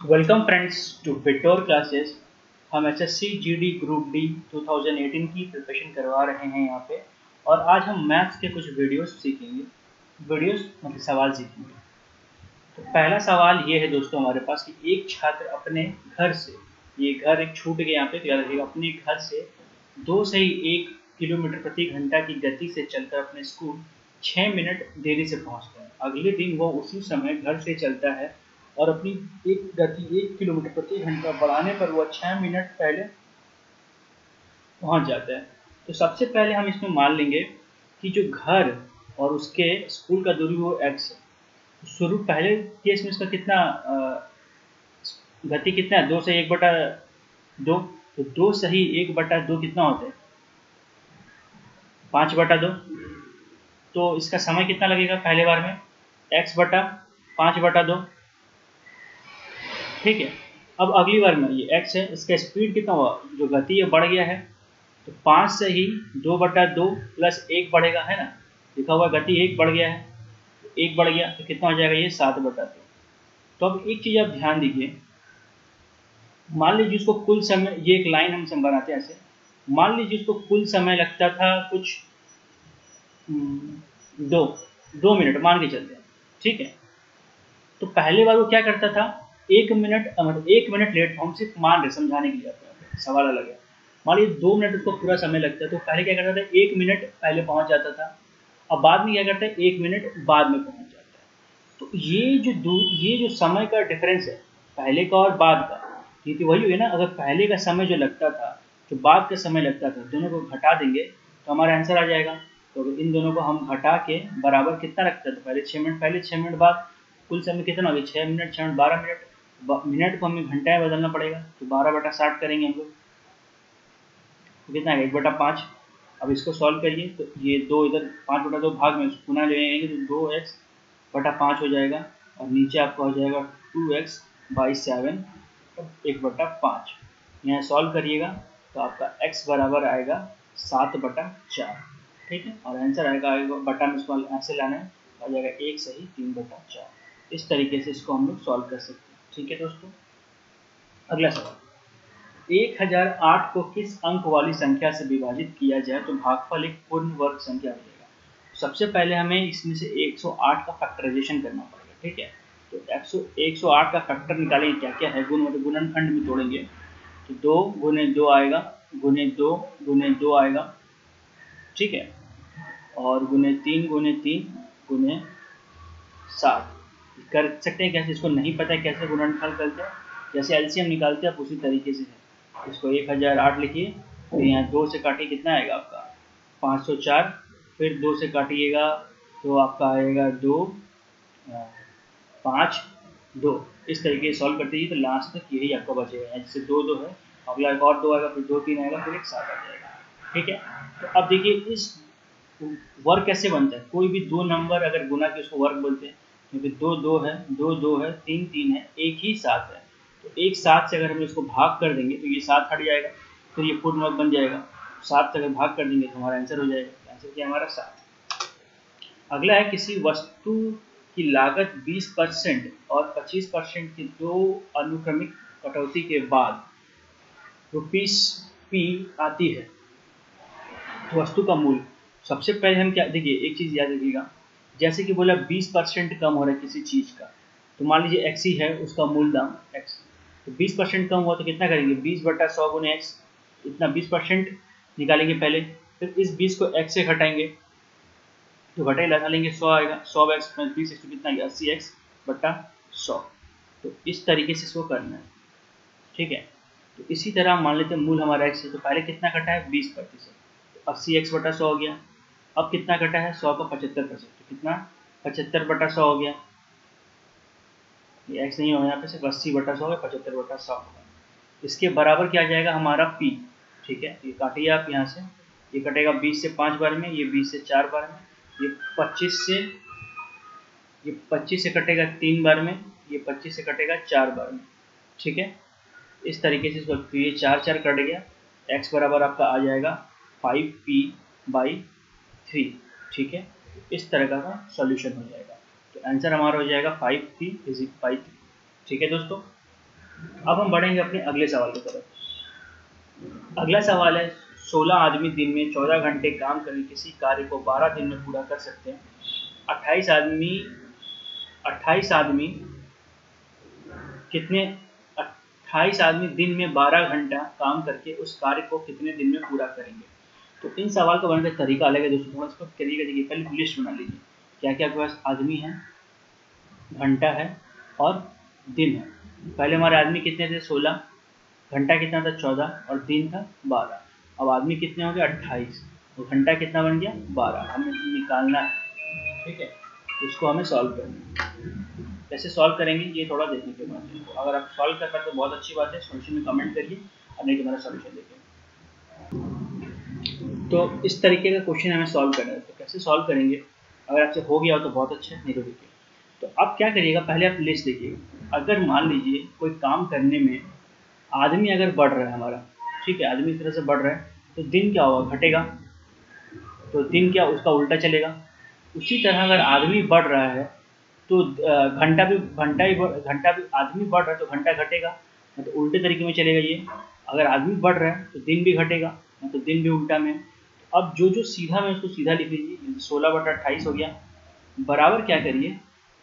Welcome friends to बिटोर classes हम S S C G D group D 2018 की preparation करवा रहे हैं यहाँ पे और आज हम मैथ्स के कुछ वीडियोस सीखेंगे। वीडियोस मतलब सवाल सीखेंगे। तो पहला सवाल ये है दोस्तों हमारे पास कि एक छात्र अपने घर से, ये घर एक छूट गया यहाँ पे तो याद रखिएगा, अपने घर से दो से ही एक किलोमीटर प्रति घंटा की गति से चलकर अपने स्कूल छः मिनट देरी से पहुँचता है। अगले दिन वो उसी समय घर से चलता है और अपनी एक गति एक किलोमीटर प्रति घंटा बढ़ाने पर वह छः मिनट पहले पहुँच जाता है। तो सबसे पहले हम इसमें मान लेंगे कि जो घर और उसके स्कूल का दूरी वो एक्स शुरू पहले केस में इसका कितना गति कितना है? दो से एक बटा दो। तो दो सही एक बटा दो कितना होता है? पाँच बटा दो। तो इसका समय कितना लगेगा पहले बार में? एक्स बटा पाँच बटा दो। ठीक है अब अगली बार में ये एक्स है इसका स्पीड कितना हुआ? जो गति है बढ़ गया है। तो पाँच से ही दो बटा दो प्लस एक बढ़ेगा है ना? लिखा हुआ गति एक बढ़ गया है। एक बढ़ गया तो कितना हो जाएगा ये? सात बटा दो। तो अब एक चीज़ आप ध्यान दीजिए। मान लीजिए उसको कुल समय ये एक लाइन हम सब बनाते हैं ऐसे। मान लीजिए उसको कुल समय लगता था कुछ हम्म, दो दो मिनट मान के चलते हैं। ठीक है? तो पहले बार वो क्या करता था? एक मिनट मतलब एक मिनट लेट हम सिर्फ़ मान रहे समझाने के लिए आपका सवाल अलग है। मान लीजिए दो मिनट उसको पूरा समय लगता है तो पहले क्या करता था? एक मिनट पहले पहुँच जाता था, अब बाद में क्या करता है? एक मिनट बाद में पहुँच जाता है। तो ये जो दो, ये जो समय का डिफरेंस है, पहले का और बाद का, ये तो वही हुई ना, अगर पहले का समय जो लगता था, जो बाद का समय लगता था, दोनों को घटा देंगे तो हमारा आंसर आ जाएगा। तो इन दोनों को हम घटा के बराबर कितना रखते थे पहले छः मिनट, पहले छः मिनट बाद, कुल समय कितना हो गया? छः मिनट छः मिनट, बारह मिनट मिनट को हमें घंटा में बदलना पड़ेगा तो बारह बटा साठ करेंगे हम लोग। तो कितना है? एक बटा पाँच। अब इसको सॉल्व करिए तो ये दो इधर, पाँच बटा दो भाग में पुनः लेंगे तो दो एक्स बटा पाँच हो जाएगा, और नीचे आपका हो जाएगा टू एक्स बाई सेवन एक बटा पाँच। यहाँ सॉल्व करिएगा तो आपका x बराबर आएगा सात बटा चार। ठीक है? और आंसर आएगा आएगा बटा में इसको ऐसे लाना है आ जाएगा एक सही तीन बटा चार। इस तरीके से इसको हम लोग सॉल्व कर सकते हैं। ठीक है दोस्तों? अगला सवाल। एक हज़ार आठ को किस अंक वाली संख्या से विभाजित किया जाए तो भागफल एक पूर्ण वर्ग संख्या जाएगा? सबसे पहले हमें इसमें से 108 का फैक्टराइजेशन करना पड़ेगा, ठीक है? तो 100 108 का फैक्टर निकालेंगे क्या क्या है? गुण मतलब गुणनखंड में तोड़ेंगे। तो दो गुने दो आएगा, गुने दो गुने दो आएगा, ठीक है? और गुने तीन गुने तीन, गुने सात। कर सकते हैं, कैसे इसको नहीं पता है, कैसे गुणनफल करते हैं। जैसे एलसीएम निकालते हैं, आप उसी तरीके से। है इसको एक हज़ार आठ लिखिए तो यहाँ दो से काटिए, कितना आएगा आपका? पाँच सौ चार, फिर दो से काटिएगा तो आपका आएगा दो पाँच, दो। इस तरीके से सॉल्व करते हैं तो लास्ट तक यही आपका बचेगा। जैसे दो दो है, अगला एक और दो आएगा, फिर दो तीन आएगा, फिर एक सात आ जाएगा। ठीक है? तो अब देखिए, इस वर्ग कैसे बनता है? कोई भी दो नंबर अगर गुना के उसको वर्ग बोलते हैं क्योंकि दो दो है, दो दो है, तीन तीन है, एक ही सात है। तो एक सात से अगर हम इसको भाग कर देंगे तो ये सात हट जाएगा, फिर ये पूर्ण वर्ग बन जाएगा। सात से अगर भाग कर देंगे तो हमारा आंसर हो जाएगा। आंसर क्या हमारा? सात। अगला है किसी वस्तु की लागत 20 परसेंट और 25 परसेंट की दो अनुक्रमिक कटौती के बाद रुपीस पी आती है। तो वस्तु का मूल्य। सबसे पहले हम क्या, देखिए, एक चीज़ याद रखिएगा। जैसे कि बोला 20 परसेंट कम हो रहा है किसी चीज़ का तो मान लीजिए एक्स ही है, उसका मूल दाम एक्स तो 20 परसेंट कम हुआ तो कितना करेंगे? 20 बटा सौ गुने एक्स इतना 20 परसेंट निकालेंगे पहले, फिर इस 20 को एक्स से घटाएँगे तो घटाई लगा लेंगे सौ आएगा, सौ एक्स प्लस बीस एक्स कितना अस्सी एक्स बटा सौ। तो इस तरीके से इसको करना है, ठीक है? तो इसी तरह मान लेते हैं मूल हमारा एक्स है तो पहले कितना घटा है बीस प्रतिशत। तो अस्सी एक्स बटा सौ हो गया अब कितना घटा है? सौ का पचहत्तर परसेंट तो कितना? पचहत्तर बटा सौ हो गया। ये एक्स नहीं होगा यहाँ पे सिर्फ़ अस्सी बटा सौ है पचहत्तर बटा सौ होगा इसके बराबर क्या आ जाएगा? हमारा पी ठीक है? ये काटिए आप यहाँ से। ये कटेगा बीस से पाँच बार में, ये बीस से चार बार में, ये पच्चीस से, ये पच्चीस से कटेगा तीन बार में, ये पच्चीस से कटेगा चार बार में, ठीक है? इस तरीके से इसको तो ये चार चार कट गया। एक्स बराबर आपका आ जाएगा फाइव पी बाई थ्री ठीक है? इस तरह का सॉल्यूशन हो जाएगा। तो आंसर हमारा हो जाएगा five three is five three ठीक है दोस्तों? अब हम बढ़ेंगे अपने अगले सवाल की तरफ़। अगला सवाल है 16 आदमी दिन में 14 घंटे काम करके किसी कार्य को 12 दिन में पूरा कर सकते हैं। 28 आदमी 28 आदमी कितने 28 आदमी दिन में 12 घंटा काम करके उस कार्य को कितने दिन में पूरा करेंगे? तो इन सवाल को बनाने का तरीका अलग है, दोस्तों, थोड़ा इसको तरीका देखिए, पहले लिस्ट बना लीजिए। क्या क्या आपके पास आदमी है? घंटा है और दिन है। पहले हमारे आदमी कितने थे? सोलह। घंटा कितना था? चौदह। और दिन था? बारह। अब आदमी कितने हो गए? अट्ठाईस। तो घंटा कितना बन गया? बारह। हमें निकालना है। ठीक है? इसको हमें सॉल्व करना है। कैसे सॉल्व करेंगे? ये थोड़ा देखने के बाद। अगर आप सॉल्व कर पाए तो बहुत अच्छी बात है। सोल्यूशन में कमेंट करिए। और नहीं तो मेरा सोल्यूशन देखिए। तो इस तरीके का क्वेश्चन हमें सॉल्व करना है। तो कैसे सॉल्व करेंगे? अगर आपसे हो गया हो तो बहुत अच्छा नहीं तो देखिए तो अब क्या करिएगा, पहले आप लिस्ट देखिए। अगर मान लीजिए कोई काम करने में आदमी अगर बढ़ रहा है हमारा, ठीक है, आदमी इस तरह से बढ़ रहा है तो दिन क्या होगा? घटेगा। तो दिन क्या उसका उल्टा चलेगा? उसी तरह अगर आदमी बढ़ रहा है तो घंटा भी, घंटा ही घंटा भी, आदमी बढ़ रहा है तो घंटा घटेगा मतलब तो उल्टे तरीके में चलेगा ये। अगर आदमी बढ़ रहा है तो दिन भी घटेगा मतलब तो दिन भी उल्टा में। अब जो जो सीधा में उसको सीधा लिख लीजिए सोलह बटा अट्ठाईस हो गया, बराबर क्या करिए,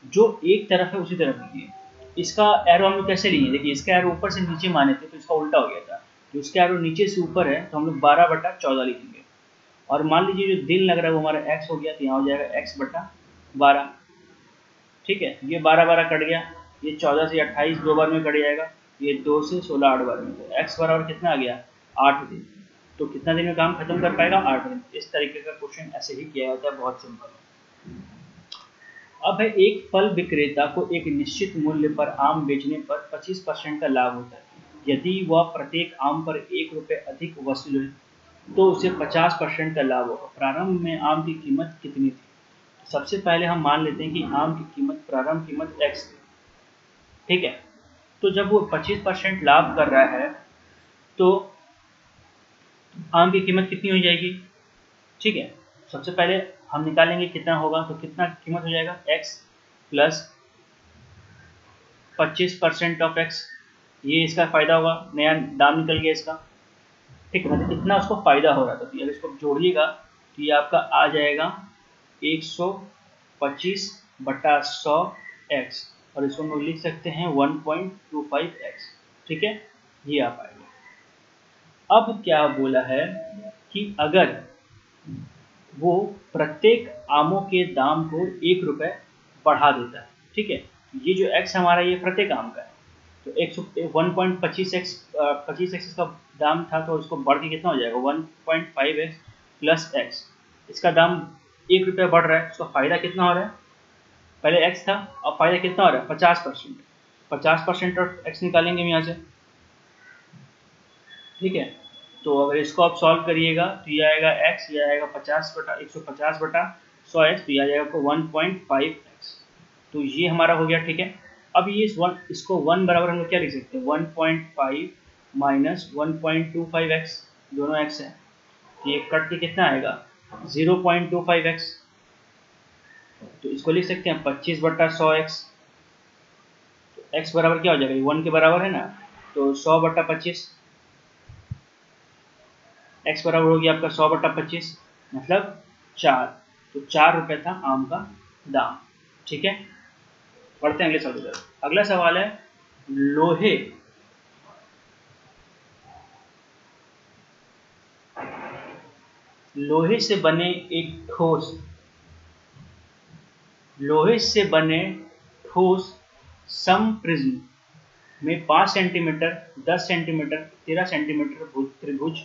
जो एक तरफ़ है उसी तरफ़ लिखिए। इसका एरो हम लोग कैसे लिए देखिए, इसका एरो ऊपर से नीचे माने थे तो इसका उल्टा हो गया था। जो इसका एरो नीचे से ऊपर है तो हम लोग बारह बटा चौदह लिखेंगे। और मान लीजिए जो दिन लग रहा है, वो हमारा एक्स हो गया तो यहाँ हो जाएगा एक्स बटा बारह। ठीक है, ये बारह बारह कट गया, ये चौदह से अट्ठाईस दो बार में कट जाएगा, ये दो से सोलह आठ बार में तो एक्स बराबर कितना आ गया? आठ दिन। तो कितना दिन में काम खत्म कर पाएगा? आठ दिन। इस तरीके का क्वेश्चन ऐसे ही किया जाता है, बहुत सिंपल अब है एक फल विक्रेता को एक निश्चित मूल्य पर आम बेचने पर 25 परसेंट का लाभ होता है। यदि वह प्रत्येक आम पर एक रुपये अधिक वसूले तो उसे 50 परसेंट का लाभ होगा। प्रारंभ में आम की कीमत कितनी थी? सबसे पहले हम मान लेते हैं कि आम की कीमत, प्रारंभ कीमत एक्स थी। ठीक है? तो जब वो 25 परसेंट लाभ कर रहा है तो आम की कीमत कितनी हो जाएगी? ठीक है, सबसे पहले हम निकालेंगे कितना होगा तो कितना कीमत हो जाएगा? X प्लस पच्चीस परसेंट ऑफ़ x, ये इसका फ़ायदा होगा, नया दाम निकल गया इसका। ठीक है मतलब कितना उसको फ़ायदा हो रहा था तो अगर इसको जोड़िएगा तो ये आपका आ जाएगा 125 बटा सौ एक्स और इसको हम लिख सकते हैं 1.25 एक्स ठीक है, ये आ पाएगा। अब क्या बोला है कि अगर वो प्रत्येक आमों के दाम को एक रुपए बढ़ा देता है, ठीक है? ये जो एक्स हमारा, ये प्रत्येक आम का है। तो एक सौ वन पॉइंट पच्चीस एक्स पच्चीस एक्स का दाम था तो उसको बढ़ के कितना हो जाएगा? One point five x plus x इसका दाम एक रुपया बढ़ रहा है उसका फ़ायदा कितना हो रहा है? पहले एक्स था, अब फ़ायदा कितना हो रहा है? पचास परसेंट। पचास परसेंट और एक्स निकालेंगे हम यहाँ से। ठीक है? तो अगर इसको आप सॉल्व करिएगा तो ये आएगा एक्स ये आएगा पचास बटा, एक सौ पचास बटा सौ एक्स तो ये आ जाएगा आपको वन पॉइंट फाइव एक्स तो ये हमारा हो गया, ठीक है? अब ये इस वन, इसको वन बराबर हम लोग क्या लिख सकते हैं? One point five minus one point two five x दोनों एक्स है। तो ये कट के कितना आएगा? Zero point two five x तो इसको लिख सकते हैं पच्चीस बट्टा सौ एक्स तो एक्स बराबर क्या हो जाएगा? वन के बराबर है ना? तो सौ बट्टा पच्चीस। एक्स बराबर हो गया आपका सौ बटा पच्चीस मतलब चार। तो चार रुपए था आम का दाम, ठीक है? पढ़ते हैं अगले सवाल अगला सवाल है, लोहे लोहे से बने एक ठोस, लोहे से बने ठोस सम प्रिज्म में पाँच सेंटीमीटर, दस सेंटीमीटर, तेरह सेंटीमीटर त्रिभुज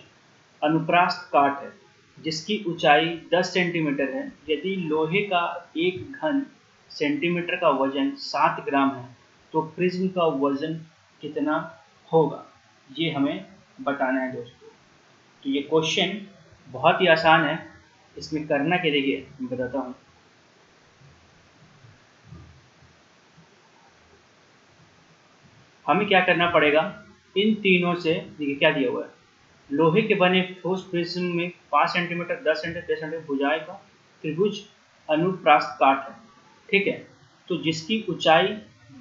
अनुप्रास्त काट है, जिसकी ऊंचाई 10 सेंटीमीटर है। यदि लोहे का एक घन सेंटीमीटर का वज़न सात ग्राम है तो प्रिज्म का वज़न कितना होगा? ये हमें बताना है दोस्तों। तो ये क्वेश्चन बहुत ही आसान है। इसमें करना के देखिए बताता हूँ। हमें क्या करना पड़ेगा? इन तीनों से देखिए क्या दिया हुआ है। लोहे के बने ठोस प्रिज्म में पाँच सेंटीमीटर, दस सेंटीमीटर दस सेंटीमीटर भुजाए का त्रिभुज अनुप्रास्त काट है, ठीक है? तो जिसकी ऊंचाई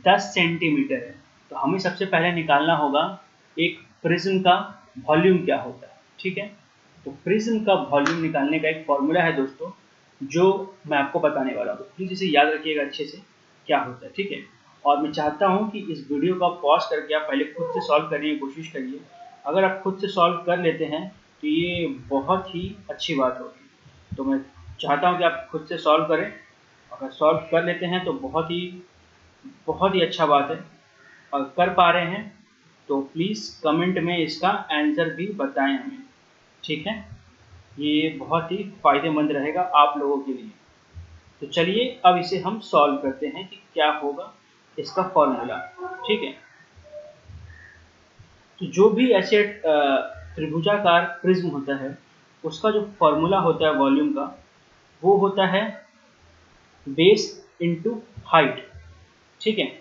10 सेंटीमीटर है तो हमें सबसे पहले निकालना होगा एक प्रिज्म का वॉल्यूम क्या होता है, ठीक है? तो प्रिज्म का वॉल्यूम निकालने का एक फॉर्मूला है दोस्तों, जो मैं आपको बताने वाला हूँ। प्लीज़ इसे याद रखिएगा अच्छे से, क्या होता है, ठीक है? और मैं चाहता हूँ कि इस वीडियो को आप पॉज करके आप पहले खुद से सॉल्व करने की कोशिश करिए। अगर आप खुद से सॉल्व कर लेते हैं तो ये बहुत ही अच्छी बात होगी। तो मैं चाहता हूँ कि आप खुद से सॉल्व करें। अगर सॉल्व कर लेते हैं तो बहुत ही बहुत ही अच्छा बात है। और कर पा रहे हैं तो प्लीज़ कमेंट में इसका आंसर भी बताएँ हमें। ठीक है? ये बहुत ही फ़ायदेमंद रहेगा आप लोगों के लिए। तो चलिए, अब इसे हम सॉल्व करते हैं कि क्या होगा इसका फॉर्मूला ठीक है? तो जो भी ऐसे त्रिभुजाकार प्रिज्म होता है, उसका जो फॉर्मूला होता है वॉल्यूम का, वो होता है बेस इनटू हाइट ठीक है?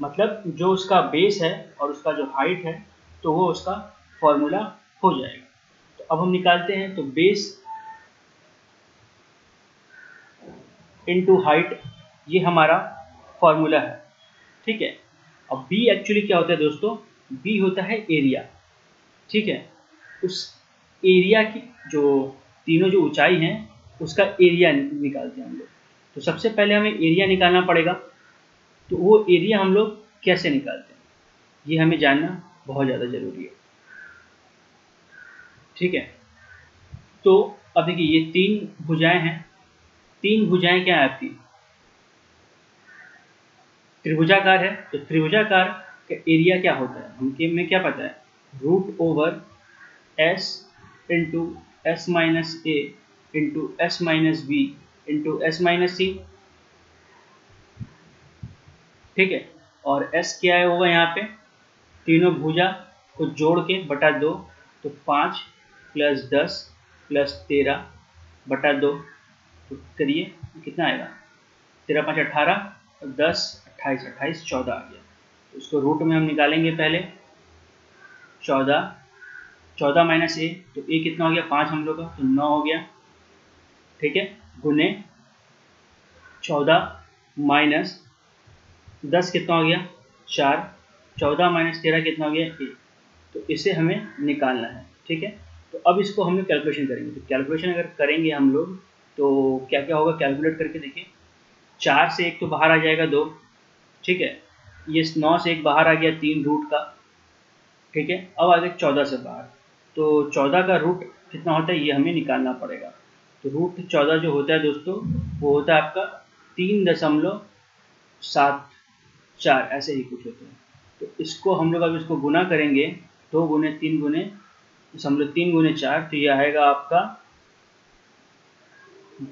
मतलब जो उसका बेस है और उसका जो हाइट है तो वो उसका फॉर्मूला हो जाएगा। तो अब हम निकालते हैं तो बेस इनटू हाइट ये हमारा फॉर्मूला है। ठीक है? अब बी एक्चुअली क्या होता है दोस्तों? बी होता है एरिया ठीक है? उस एरिया की जो तीनों जो ऊंचाई हैं, उसका एरिया निकालते हैं हम लोग। तो सबसे पहले हमें एरिया निकालना पड़ेगा। तो वो एरिया हम लोग कैसे निकालते हैं? ये हमें जानना बहुत ज़्यादा ज़रूरी है। ठीक है? तो अब देखिए, ये तीन भुजाएँ हैं। तीन भुजाएँ क्या है आपकी? त्रिभुजाकार है। तो त्रिभुजाकार एरिया क्या होता है? हमके में क्या पता है? Root over s into s minus a into s minus b into s minus c ठीक है? और एस क्या है होगा यहाँ पे? तीनों भुजा को जोड़ के बटा दो तो पाँच प्लस दस प्लस तेरह बटा दो। तो करिए, कितना आएगा? तेरह पाँच अट्ठारह दस, अट्ठाईस अट्ठाईस, चौदह आ गया। इसको रूट में हम निकालेंगे पहले। चौदह। चौदह माइनस ए तो ए कितना हो गया? पाँच हम लोग का तो नौ हो गया। ठीक है? गुने चौदह माइनस दस कितना हो गया? चार। चौदह माइनस तेरह कितना हो गया? ए तो इसे हमें निकालना है। ठीक है? तो अब इसको हम कैलकुलेशन करेंगे। तो कैलकुलेशन अगर करेंगे हम लोग तो क्या क्या होगा? कैलकुलेट करके देखिए। चार से एक तो बाहर आ जाएगा दो। ठीक है? ये नौ से एक बाहर आ गया तीन रूट का, ठीक है? अब आ गया चौदह से बाहर। तो चौदह का रूट कितना होता है? ये हमें निकालना पड़ेगा। तो रूट चौदह जो होता है दोस्तों, वो होता है आपका तीन दशमलव सात चार, ऐसे ही कुछ होते हैं। तो इसको हम लोग अब इसको गुना करेंगे, दो गुने तीन गुने दशमलव तीन गुने चार तो ये आएगा आपका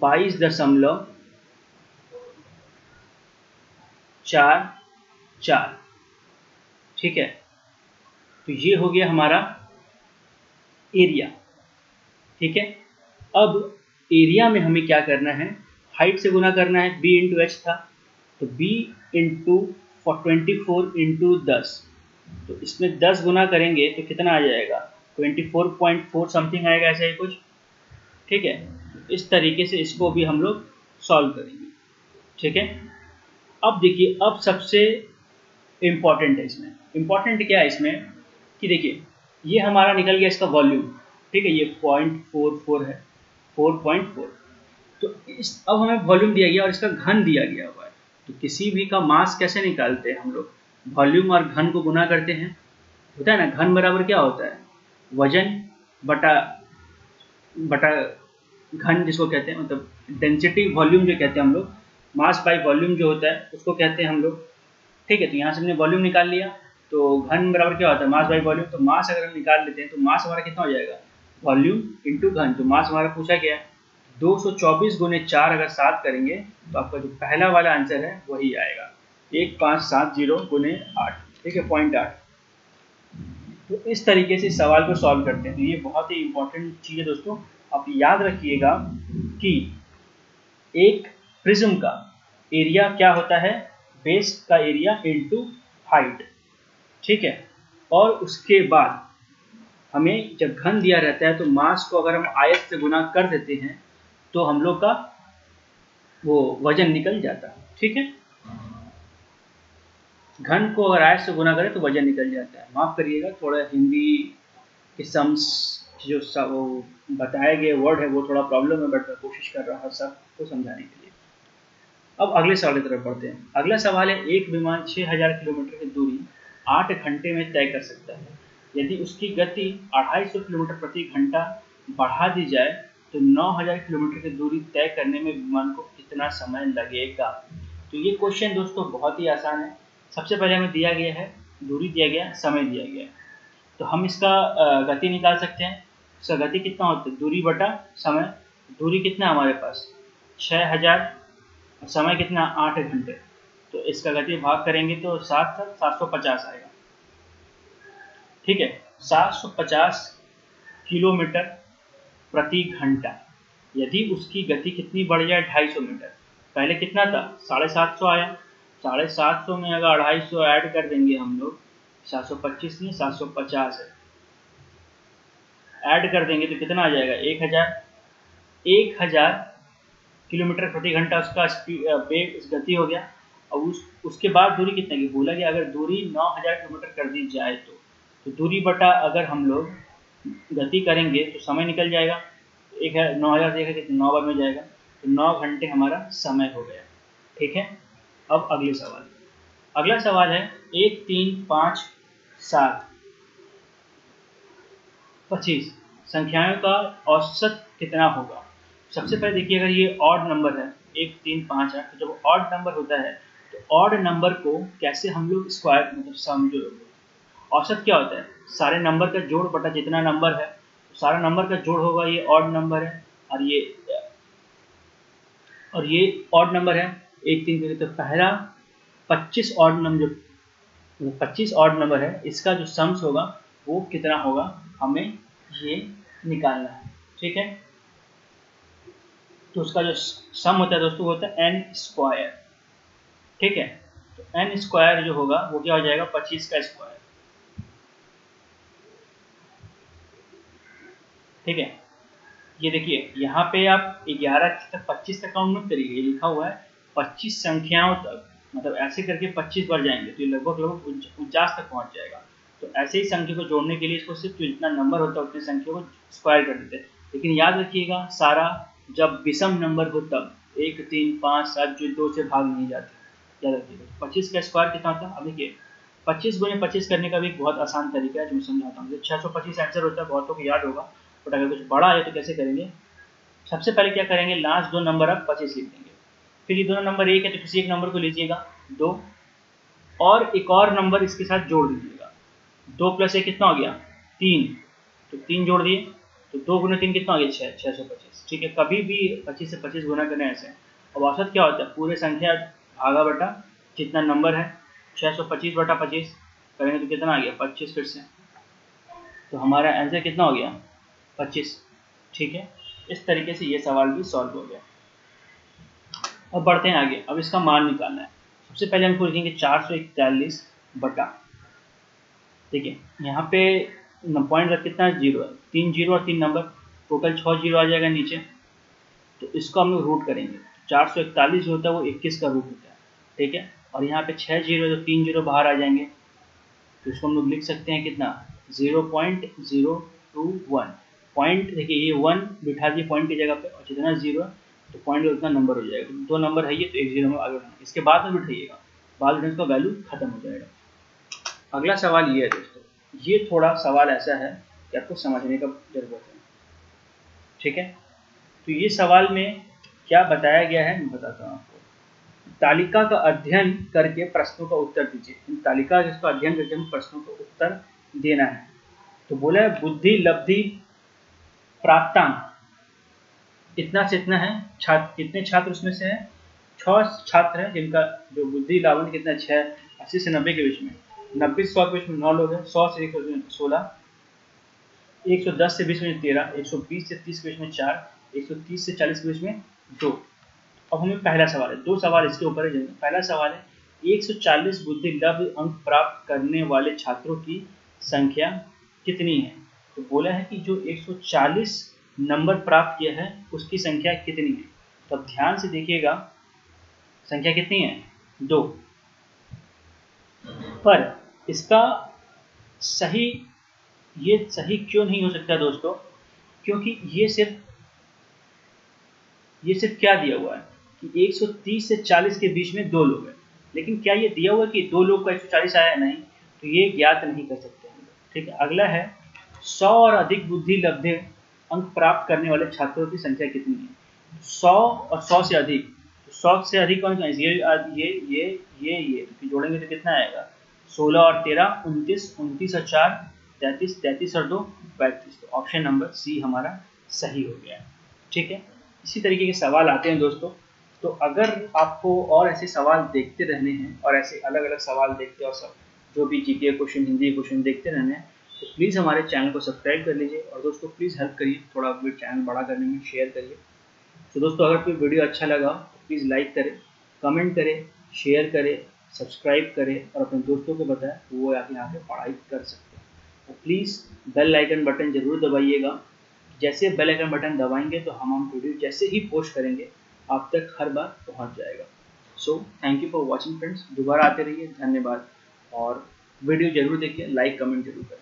बाईस दशमलव चार चार। ठीक है? तो ये हो गया हमारा एरिया ठीक है? अब एरिया में हमें क्या करना है? हाइट से गुना करना है। बी इंटू एच था। तो B into twenty four into दस। तो इसमें दस गुना करेंगे तो कितना आ जाएगा? Twenty four point four something आएगा ऐसा ही कुछ। ठीक है? इस तरीके से इसको भी हम लोग सॉल्व करेंगे। ठीक है? अब देखिए, अब सबसे इंपॉर्टेंट है इसमें। इंपॉर्टेंट क्या है इसमें? कि देखिए, ये हमारा निकल गया इसका वॉल्यूम ठीक है, ये पॉइंट फोर फोर है। फोर पॉइंट फोर तो इस, अब हमें वॉल्यूम दिया गया और इसका घन दिया गया हुआ है। तो किसी भी का मास कैसे निकालते हैं हम लोग? वॉल्यूम और घन को गुना करते हैं। होता है ना, घन बराबर क्या होता है? वज़न बटा बटा घन जिसको कहते हैं मतलब डेंसिटी वॉल्यूम जो कहते हैं हम लोग मास बाई वॉल्यूम जो होता है, उसको कहते हैं हम लोग ठीक है तो यहाँ से हमने वॉल्यूम निकाल लिया। तो घन बराबर क्या होता है? मास बाई वॉल्यूम तो मास अगर हम निकाल लेते हैं तो मास हमारा कितना हो जाएगा? वॉल्यूम इंटू घन। तो मास हमारा पूछा गया है। दो सौ चौबीस गुने चार अगर सात करेंगे तो आपका जो पहला वाला आंसर है, वही आएगा। एक पाँच सात ज़ीरो गुने आठ। ठीक है पॉइंट आठ। तो इस तरीके से सवाल को सॉल्व करते हैं। तो ये बहुत ही इंपॉर्टेंट चीज़ है दोस्तों। आप याद रखिएगा कि एक प्रिज्म का एरिया क्या होता है? बेस का एरिया इनटू हाइट ठीक है? और उसके बाद हमें जब घन दिया रहता है तो मास को अगर हम आयत से गुना कर देते हैं तो हम लोग का वो वज़न निकल जाता है। ठीक है? घन को अगर आयत से गुना करें तो वज़न निकल जाता है। माफ़ करिएगा, थोड़ा हिंदी के सम्स जो सब बताए गए वर्ड है, वो थोड़ा प्रॉब्लम है बट मैं कोशिश कर रहा हूँ सबको समझाने के लिए। अब अगले सवाल की तरफ़ बढ़ते हैं। अगला सवाल है, एक विमान 6000 किलोमीटर की दूरी आठ घंटे में तय कर सकता है। यदि उसकी गति 250 किलोमीटर प्रति घंटा बढ़ा दी जाए तो 9000 किलोमीटर की दूरी तय करने में विमान को कितना समय लगेगा? तो ये क्वेश्चन दोस्तों बहुत ही आसान है। सबसे पहले हमें दिया गया है, दूरी दिया गया, समय दिया गया। तो हम इसका गति निकाल सकते हैं। इसका गति कितना होता है? दूरी बटा समय। दूरी कितना हमारे पास? छः हज़ार समय कितना? आठ घंटे। तो इसका गति भाग करेंगे तो सात सात सौ पचास आएगा। ठीक है? सात सौ पचास किलोमीटर प्रति घंटा। यदि उसकी गति कितनी बढ़ जाए? ढाई सौ मीटर। पहले कितना था? साढ़े सात सौ आया। साढ़े सात सौ में अगर अढ़ाई सौ ऐड कर देंगे हम लोग, सात सौ पच्चीस नहीं, सात सौ पचास है। ऐड कर देंगे तो कितना आ जाएगा? एक हज़ार। एक हज़ार किलोमीटर प्रति घंटा उसका स्पीड गति हो गया। और उस, उसके बाद दूरी कितने की बोला गया, अगर दूरी नौ हज़ार किलोमीटर कर दी जाए तो। तो दूरी बटा अगर हम लोग गति करेंगे तो समय निकल जाएगा। एक है, नौ हज़ार से एक है नौ बार में जाएगा। तो नौ घंटे हमारा समय हो गया। ठीक है? अब अगले सवाल। अगला सवाल है, एक, तीन, पाँच, सात। पच्चीस। संख्याओं का औसत कितना होगा? सबसे पहले देखिए, अगर ये ऑड नंबर है, एक, तीन, पाँच, आठ तो जब ऑड नंबर होता है तो ऑड नंबर को कैसे हम लोग स्क्वायर मतलब समझो औसत क्या होता है? सारे नंबर का जोड़ बटा जितना नंबर है तो सारा नंबर का जोड़ होगा, ये ऑड नंबर है, और ये और ये ऑड नंबर है, एक, तीन तो पहला पच्चीस ऑड नंबर जो पच्चीस ऑड नंबर है, इसका जो सम्स होगा, वो कितना होगा, हमें ये निकालना है। ठीक है? तो उसका जो सम होता है दोस्तों वो होता है एन स्क्वायर ठीक है? तो एन स्क्वायर जो होगा, वो क्या हो जाएगा? पच्चीस का स्क्वायर ठीक है? ये देखिए, यहाँ पे आप ग्यारह तक पच्चीस तक काउंट मत करिए। ये लिखा हुआ है पच्चीस संख्याओं तक। मतलब ऐसे करके पच्चीस बार जाएँगे तो ये लगभग लगभग उनचास तक पहुँच जाएगा। तो ऐसे ही संख्या को जोड़ने के लिए इसको सिर्फ़ जितना नंबर होता है, उतनी संख्या को स्क्वायर कर देते हैं। लेकिन याद रखिएगा, सारा जब विषम नंबर हो तब, एक, तीन, पाँच, सात, जो दो से भाग नहीं जाते, याद रखिएगा पच्चीस का स्क्वायर कितना होता है अब देखिए, पच्चीस गुने पच्चीस करने का भी एक बहुत आसान तरीका है जो मैं समझाता हूँ। छः सौ पच्चीस आंसर होता है, बहुतों को याद होगा, बट अगर कुछ बड़ा है तो कैसे करेंगे? सबसे पहले क्या करेंगे? लास्ट दो नंबर आप पच्चीस लिख देंगे। फिर ये दोनों नंबर एक है तो किसी एक नंबर को लीजिएगा, दो। और एक और नंबर इसके साथ जोड़ दीजिएगा। दो प्लस एक कितना हो गया? तीन। तो तीन जोड़ दिए। तो दो गुना तीन कितना हो गया छः छः सौ पच्चीस। ठीक है, कभी भी पच्चीस से पच्चीस गुना करने ऐसे अब औसत क्या होता है? पूरे संख्या भागा बटा जितना नंबर है छः सौ पच्चीस बटा पच्चीस करेंगे तो कितना आ गया? पच्चीस फिर से। तो हमारा आंसर कितना हो गया? पच्चीस। ठीक है? इस तरीके से ये सवाल भी सॉल्व हो गया। अब बढ़ते हैं आगे। अब इसका मान निकालना है। सबसे पहले हमको लिखेंगे चार सौ इकतालीस बटा। ठीक है? यहाँ पे पॉइंट का कितना है? ज़ीरो है। तीन ज़ीरो और तीन नंबर टोटल छः ज़ीरो आ जाएगा नीचे। तो इसको हम लोग रूट करेंगे। चार सौ इकतालीस जो होता है, वो इक्कीस का रूट होता है। ठीक है? और यहाँ पे छः ज़ीरो तो तीन ज़ीरो बाहर आ जाएँगे। तो इसको हम लोग लिख सकते हैं कितना? Zero point zero two one point देखिए, ये वन बिठा दिए पॉइंट की जगह पे, और जितना ज़ीरो तो पॉइंट उतना नंबर हो जाएगा। दो नंबर है ये तो एक ज़ीरो में आगे इसके बाद में बिठाइएगा। बाद में इसका वैल्यू खत्म हो जाएगा। अगला सवाल ये है ये थोड़ा सवाल ऐसा है कि आपको समझने का ज़रूरत है। ठीक है? तो ये सवाल में क्या बताया गया है, मैं बताता हूँ आपको। तालिका का अध्ययन करके प्रश्नों का उत्तर दीजिए। तालिका जिसका अध्ययन करके हम प्रश्नों का उत्तर देना है। तो बोला है, बुद्धि, लब्धि, प्राप्तांक। इतना से इतना है। छात्र, कितने छात्र उसमें से हैं? छः छात्र हैं जिनका जो बुद्धि लावण कितना छः अस्सी से नब्बे के बीच में। नब्बे सौ के बीच में नौ लोग हैं, सौ से एक सौ सोलह, एक सौ दस से बीस में तेरह, एक सौ बीस से तीस के बीच में चार, एक सौ तीस से चालीस के बीच में दो। अब हमें पहला सवाल है, दो सवाल इसके ऊपर है पहला सवाल है, एक सौ चालीस बुद्धि लब्ध अंक प्राप्त करने वाले छात्रों की संख्या कितनी है? तो बोला है कि जो 140 नंबर प्राप्त किया है, उसकी संख्या कितनी है? तो अब ध्यान से देखिएगा, संख्या कितनी है? दो। पर इसका सही ये सही क्यों नहीं हो सकता दोस्तों क्योंकि ये सिर्फ़ ये सिर्फ़ क्या दिया हुआ है कि 130 से 40 के बीच में दो लोग हैं लेकिन क्या ये दिया हुआ है कि दो लोग का 140 आया नहीं तो ये ज्ञात नहीं कर सकते हम ठीक है अगला है 100 और अधिक बुद्धि लब्धे अंक प्राप्त करने वाले छात्रों की संख्या कितनी है 100 और 100 से अधिक तो 100 से अधिक कौन सा ये ये ये ये ये तो जोड़ेंगे तो कितना आएगा 16 और 13 उनतीस उनतीस और चार, तैंतीस तैंतीस और दो, पैंतीस। तो ऑप्शन नंबर सी हमारा सही हो गया ठीक है? इसी तरीके के सवाल आते हैं दोस्तों। तो अगर आपको और ऐसे सवाल देखते रहने हैं, और ऐसे अलग अलग सवाल देखते और सब जो भी जीके क्वेश्चन हिंदी क्वेश्चन देखते रहने हैं तो प्लीज़ हमारे चैनल को सब्सक्राइब कर लीजिए। और दोस्तों प्लीज़ हेल्प करिए। थोड़ा चैनल बड़ा करने में शेयर करिए। तो दोस्तों, अगर कोई वीडियो अच्छा लगा तो प्लीज़ लाइक करें कमेंट करें शेयर करें। सब्सक्राइब करें और अपने दोस्तों को बताएँ, वो यहाँ पे पढ़ाई कर सकते हैं। और प्लीज़ बेल आइकन बटन ज़रूर दबाइएगा। जैसे बेल आइकन बटन दबाएँगे तो हम हम वीडियो जैसे ही पोस्ट करेंगे, आप तक हर बार पहुँच जाएगा। So thank you for watching friends दोबारा आते रहिए। धन्यवाद। और वीडियो ज़रूर देखिए लाइक कमेंट ज़रूर करें।